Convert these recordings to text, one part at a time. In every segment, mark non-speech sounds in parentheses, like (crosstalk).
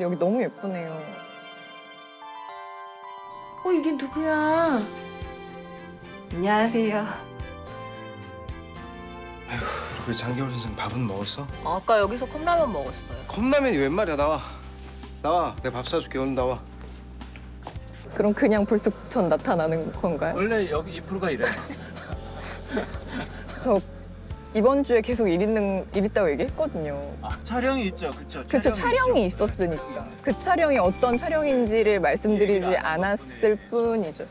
여기 너무 예쁘네요. 어, 이게 누구야? 안녕하세요. 우리 장기호 선생 밥은 먹었어? 아까 여기서 컵라면 먹었어요. 컵라면이 웬 말이야 나와 나와 내가 밥 사줄게 얼른 나와 그럼 그냥 불쑥 전 나타나는 건가요? 원래 여기 2%가 이래. 저 이번 주에 계속 일 있는 일 있다고 얘기했거든요. 촬영이 있죠, 그쵸? 그쵸 촬영이 있었으니까 그 촬영이 어떤 촬영인지를 말씀드리지 않았을 뿐이죠.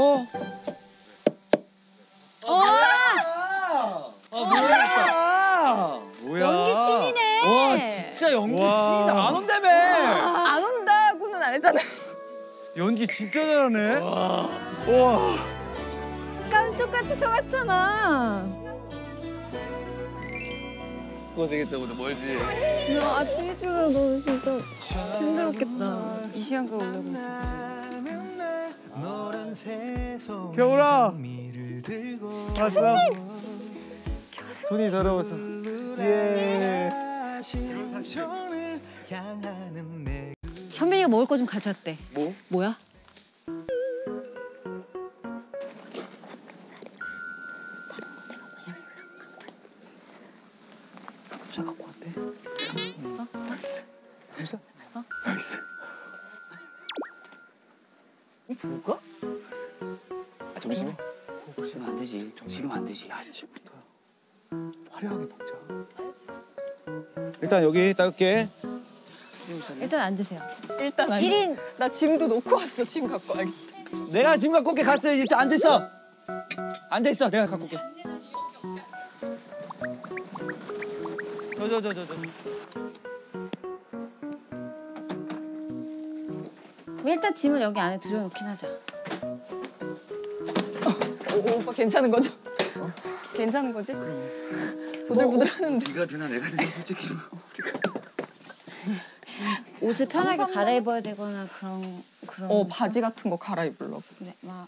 어. 아, 뭐야? 연기 씬이네. 와, 진짜 연기 씬이 안 온다며. 안 온다고는 안 했잖아요. 연기 진짜 잘하네. 약간 똑같이 속았잖아. 그거 되겠다, 오늘 멀지. 너 아침 일찍 너 진짜 힘들었겠다. 이 시간까지 올라고 있어. 겨울아! 왔어 손이 더러워서. 예. 현빈이가 먹을 거 좀 가져왔대. 뭐? 뭐야? 아, 점심에? 지금 안 되지. 지금 안 되지. 아침부터. 화려하게 먹자. 일단 여기 닦을게 일단 앉으세요. 일단 아니. 1인 나 짐도 놓고 왔어. 짐 갖고 와야겠다. 내가 지금 갖고 올게. 갔어. 이제 앉아 있어. 앉아 있어. 내가 갖고 올게. 저, 저, 저, 저, 저. 일단 짐을 여기 안에 들여놓긴 하자. 오, 오빠 괜찮은 거죠? 괜찮은 거지? 부들부들하는데. 네가 드나 내가 드나 솔직히. 옷을 편하게 갈아입어야 되거나 그런 그런. 어 바지 같은 거 갈아입으려고. 네, 막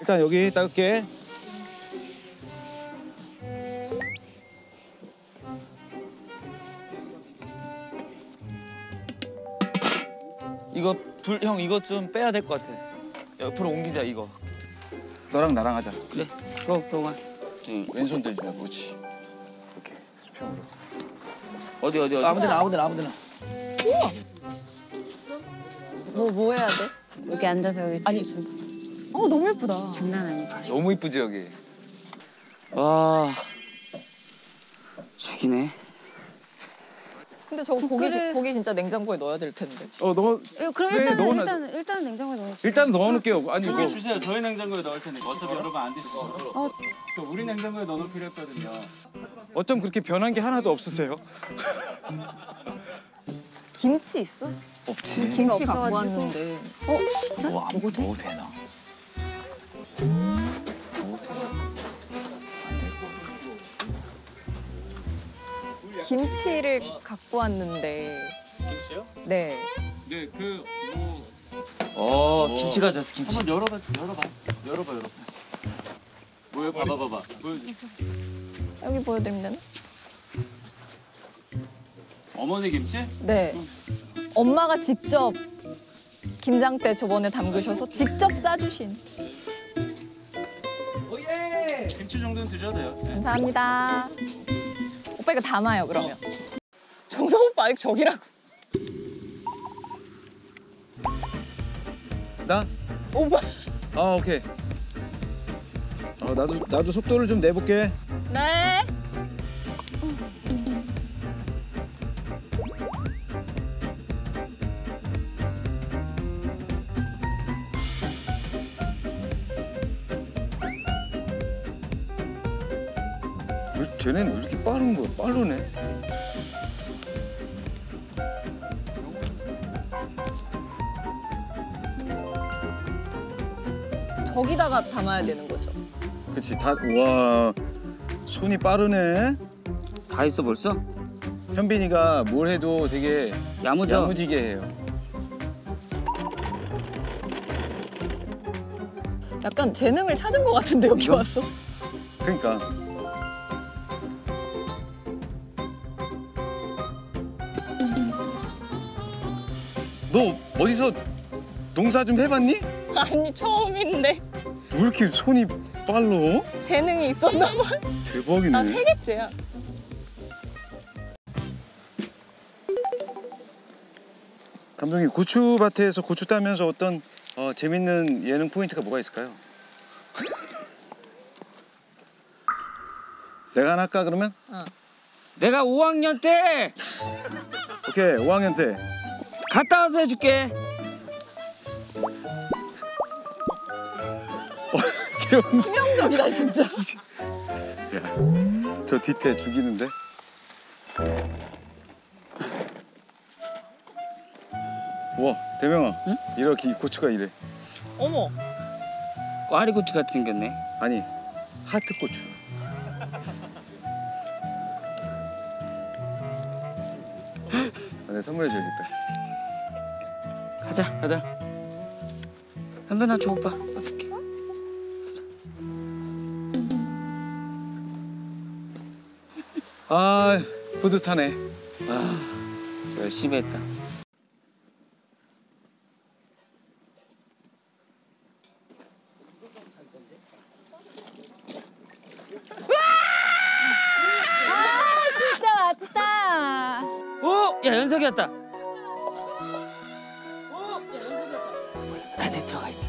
일단 여기 닦을게 이거 불 형 이거 좀 빼야 될 것 같아. 옆으로 옮기자 이거. 너랑 나랑 하자. 그래. 줘, 줘봐. 왼손 들지 말고 그렇지. 이렇게 수평으로. 어디 어디 어디. 아무데나 아무데나 아무데나. 뭐뭐 해야 돼? 여기 앉아서 여기 아니, 줄. 어 너무 예쁘다. 장난 아니지. 너무 이쁘지 여기. 와. 죽이네. 근데 저거 고기. 고기 진짜 냉장고에 넣어야 될 텐데. 어 넣어 이거 그럼 네, 일단은 넣어놔. 일단 일단 냉장고에 넣어줘. 일단 넣어놓을게요 아니 뭐 주세요. 저희 냉장고에 넣을 테니까 어차피 여러 번안 드시죠. 어. 그 우리 냉장고에 넣어놓을 필요 없거든요. 어쩜 그렇게 변한 게 하나도 없으세요? 김치 있어? 없지. 김치 갖고. 왔는데. 어 진짜? 뭐? 먹어도 되나? 김치를 갖고 왔는데. 김치요? 네. 네, 그 뭐. 어, 김치 가져왔어 김치. 한번 열어봐, 열어봐, 열어봐, 열어봐. 뭐야? 봐봐, 봐봐. 보여줘. 여기 보여드리면 되나? 어머니 김치? 네. 엄마가 직접 김장 때 저번에 담그셔서 직접 싸주신. 김치 정도는 드셔도 돼요. 네. 감사합니다. 오빠 이거 담아요 그러면. 정성 오빠 이거 저기라고. 나? 오빠. 아 오케이 어 나도 나도 속도를 좀 내볼게 네. 쟤네는 왜 이렇게 빠른 거야? 빠르네. 저기다가 담아야 되는 거죠. 그치 다와 손이 빠르네. 다 있어 벌써? 현빈이가 뭘 해도 되게 야무져. 야무지게 해요. 약간 재능을 찾은 것 같은데 여기 와서. 그러니까 어디서 농사 좀 해봤니? (laughs) 아니 처음인데 왜 이렇게 손이 빨라? 재능이 있었나 봐. 대박이네. 나 세 개째야. 감독님 고추밭에서 고추 따면서 어떤 어, 재밌는 예능 포인트가 뭐가 있을까요? (laughs) 내가 하나 할까 그러면? 내가 5학년 때 오케이 5학년 때 갔다 와서 해줄게. 치명적이다 진짜. 저 뒤태 죽이는데. 와 대명아 이렇게 이 고추가 이래. 어머. 꽈리 고추 같이 생겼네. 아니 하트 고추. (laughs) 아, 내가 선물해줘야겠다. 가자. 가자. 현변아 줘 오빠. 아 뿌듯하네. 저 열심히 했다. 진짜 왔다. 오! 야 연석이 왔다. 안에 들어가 있어.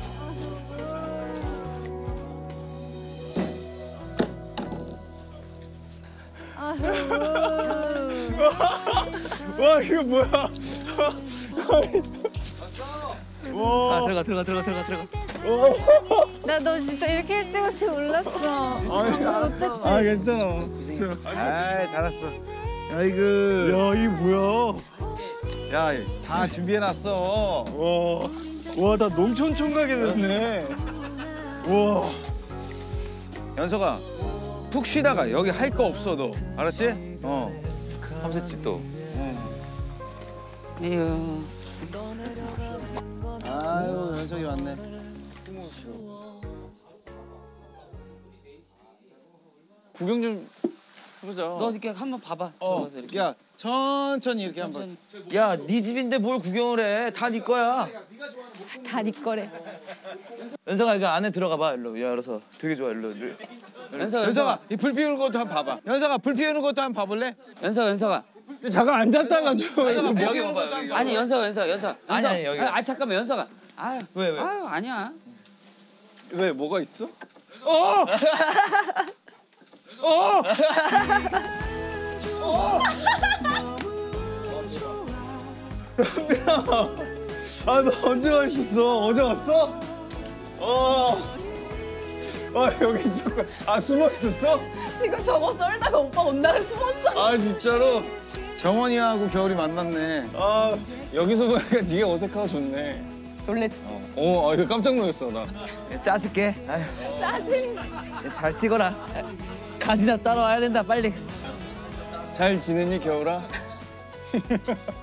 와 이거 뭐야? 아 들어가 들어가 들어가 들어가 들어가. 나 너 진짜 이렇게 일찍 올줄 몰랐어. 너 어쨌지? 아 괜찮아. 아 잘했어. 야 이게 뭐야? 야 다 준비해놨어. 와, 와 나 농촌 총각이 됐네. 와. 연석아, 푹 쉬다가 여기 할 거 없어 너. 알았지? 어. 함새치 또. 에휴. 아유 연석이 왔네. 구경 좀 해보자. 너 이렇게 한번 봐봐. 어. 들어가서 이렇게. 야 천천히 이렇게 천천히. 한번. 야, 네 집인데 뭘 구경을 해? 다 네 거야. 다네 거래. 연석아, 이거 안에 들어가 봐. 일로. 야, 알아서. 되게 좋아. 일로. 연석아 연석아, 이불 피우는 것도 한번 봐봐. 연석아, 불 피우는 것도 한번 봐볼래? 연석아 연석아. 잠깐 앉았다가 좀. 여기 봐봐. 아니 연석아 연석아 연석아. 아니, 아니, 여기. 아, 아 잠깐만 연석아. 아유. 왜, 왜? 아유 아니야. 왜 뭐가 있어? (laughs) 아, 너 언제 와 있었어? 어제 왔어? 어. 아, 여기 있었고. 아, 숨어 있었어? 지금 저거 썰다가 오빠 온다를 숨었잖아. 아, 진짜로? 정원이하고 겨울이 만났네. 아, 여기서 보니까 네가 어색하고 좋네. 놀랬지. 어, 아, 이거 깜짝 놀랐어, 나. 짜증게. 아유, 짜증. 잘 찍어라. 가지나 따라와야 된다, 빨리. 잘 지내니, 겨울아? (laughs)